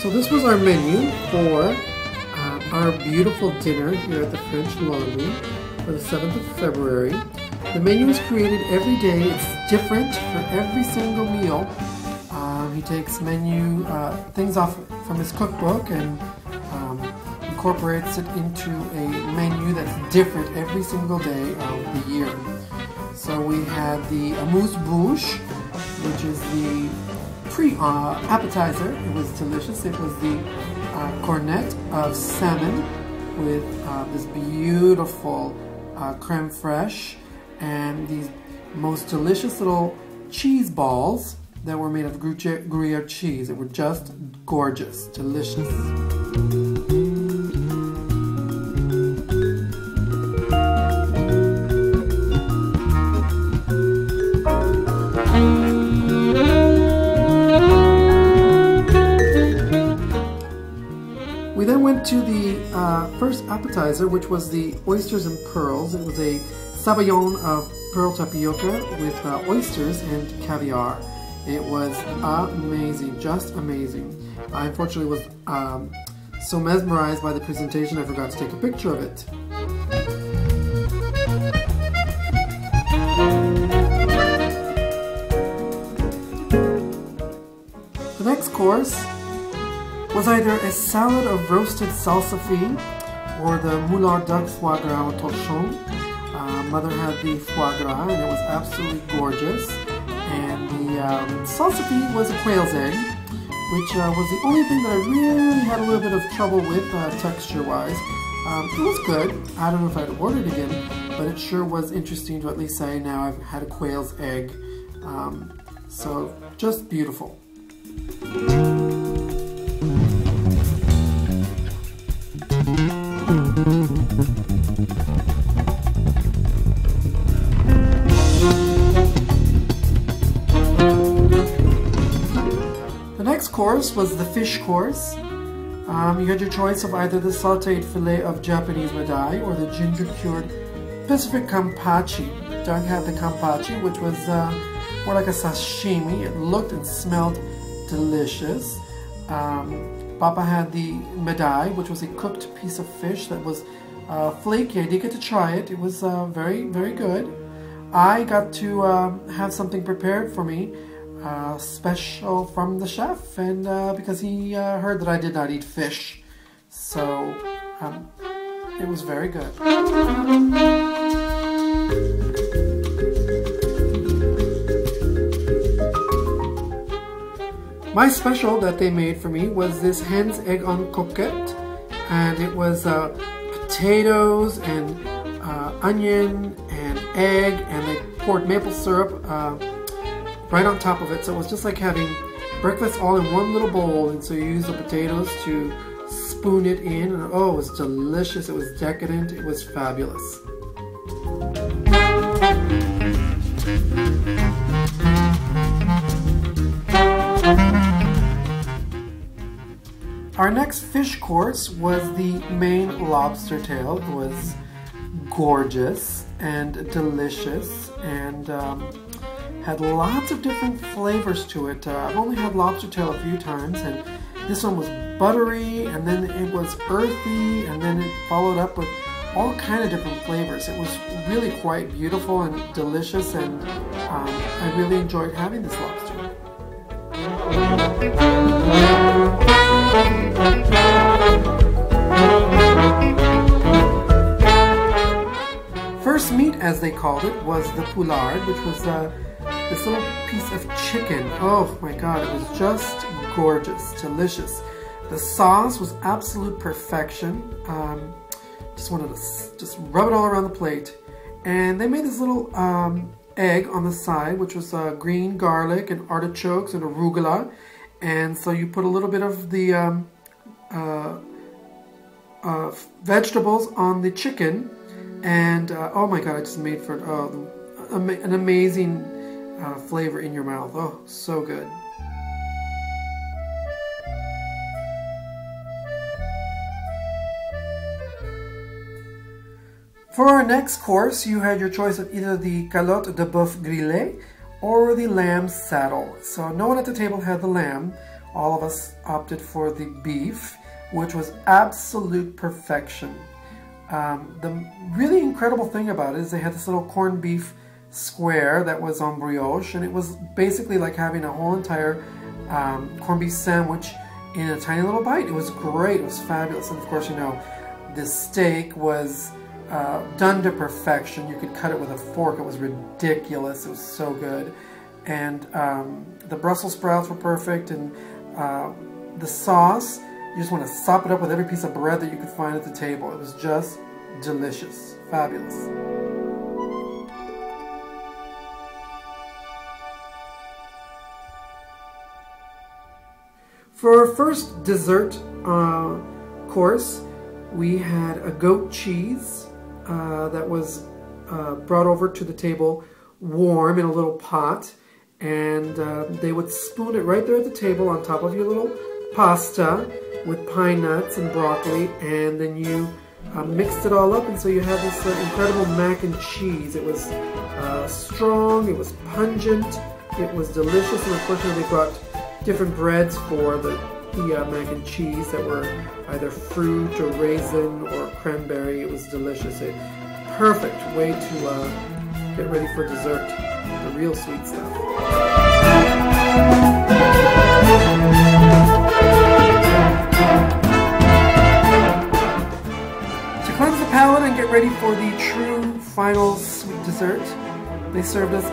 So this was our menu for uh, our beautiful dinner here at the French Laundry for the 7th of February. The menu is created every day. It's different for every single meal. Uh, he takes menu uh, things off from his cookbook and incorporates it into a menu that's different every single day of the year. So we had the amuse-bouche, which is the pre-appetizer. Uh, it was delicious. It was the uh, cornet of salmon with uh, this beautiful uh, creme fraiche and these most delicious little cheese balls that were made of Gruyere cheese. They were just gorgeous, delicious. We then went to the uh, first appetizer, which was the oysters and pearls. It was a sabayon of pearl tapioca with uh, oysters and caviar. It was amazing, just amazing. I unfortunately was um, so mesmerized by the presentation I forgot to take a picture of it. The next course was either a salad of roasted salsify or the moulard duck foie gras au torchon. Uh, mother had the foie gras and it was absolutely gorgeous. And the um, salsify was a quail's egg, which uh, was the only thing that I really had a little bit of trouble with uh, texture-wise. Um, it was good. I don't know if I'd order it again, but it sure was interesting to at least say now I've had a quail's egg. Um, so just beautiful. Course was the fish course. Um, you had your choice of either the sauteed filet of Japanese madai or the ginger cured Pacific kampachi. Doug had the kampachi, which was uh, more like a sashimi. It looked and smelled delicious. Um, Papa had the madai, which was a cooked piece of fish that was uh, flaky. I did get to try it. It was uh, very, very good. I got to uh, have something prepared for me, uh, special from the chef, and uh, because he uh, heard that I did not eat fish, so um, it was very good. My special that they made for me was this hen's egg en coquette, and it was uh, potatoes and uh, onion and egg, and they poured maple syrup right on top of it. So it was just like having breakfast all in one little bowl, and so you use the potatoes to spoon it in, and oh, it was delicious. It was decadent. It was fabulous. Our next fish course was the Maine lobster tail. It was gorgeous and delicious and um, had lots of different flavors to it. Uh, I've only had lobster tail a few times and this one was buttery and then it was earthy and then it followed up with all kind of different flavors. It was really quite beautiful and delicious and um, I really enjoyed having this lobster. First meat, as they called it, was the poulard, which was uh, this little piece of chicken. Oh my god, it was just gorgeous, delicious. The sauce was absolute perfection. Um, just wanted to just rub it all around the plate. And they made this little um, egg on the side, which was uh, green garlic and artichokes and arugula. And so you put a little bit of the um, uh, uh, vegetables on the chicken. And uh, oh my god, I just made for uh, an amazing uh, flavor in your mouth. Oh, so good. For our next course, you had your choice of either the calotte de boeuf grillé or the lamb saddle. So no one at the table had the lamb. all of us opted for the beef, which was absolute perfection. Um, the really incredible thing about it is they had this little corned beef square that was on brioche, and it was basically like having a whole entire um, corned beef sandwich in a tiny little bite. It was great. It was fabulous. And of course, you know, the steak was uh, done to perfection. You could cut it with a fork. It was ridiculous. It was so good. And um, the Brussels sprouts were perfect. And uh, the sauce, you just want to sop it up with every piece of bread that you could find at the table. It was just delicious. Fabulous. For our first dessert uh, course, we had a goat cheese uh, that was uh, brought over to the table warm in a little pot and uh, they would spoon it right there at the table on top of your little pasta with pine nuts and broccoli and then you uh, mixed it all up and so you had this uh, incredible mac and cheese. It was strong, it was pungent, it was delicious and unfortunately they brought different breads for the, the uh, mac and cheese that were either fruit or raisin or cranberry. It was delicious. A perfect way to uh, get ready for dessert, the real sweet stuff. To cleanse the palate and get ready for the true final sweet dessert, they served us